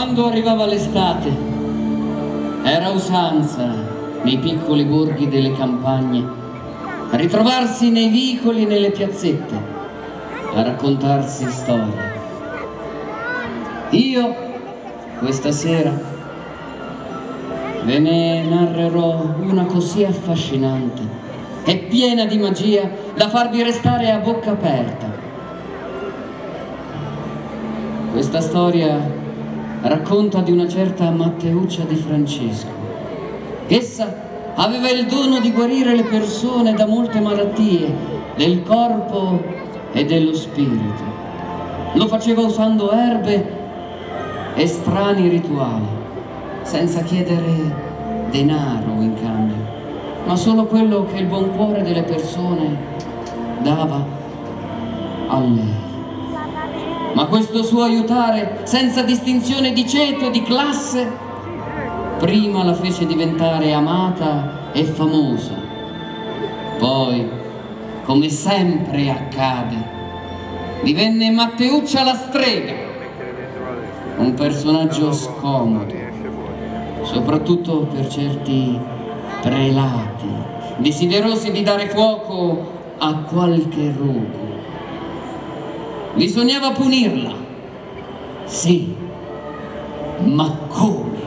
arrivava l'estate, era usanza nei piccoli borghi delle campagne ritrovarsi nei vicoli e nelle piazzette a raccontarsi storie. Io, questa sera, ve ne narrerò una così affascinante e piena di magia da farvi restare a bocca aperta. Questa storia racconta di una certa Matteuccia di Francesco. Essa aveva il dono di guarire le persone da molte malattie del corpo e dello spirito. Lo faceva usando erbe e strani rituali, senza chiedere denaro in cambio, ma solo quello che il buon cuore delle persone dava a lei. Ma questo suo aiutare, senza distinzione di ceto di classe, prima la fece diventare amata e famosa. Poi, come sempre accade, divenne Matteuccia la strega, un personaggio scomodo, soprattutto per certi prelati, desiderosi di dare fuoco a qualche rogo. Bisognava punirla, sì, ma come?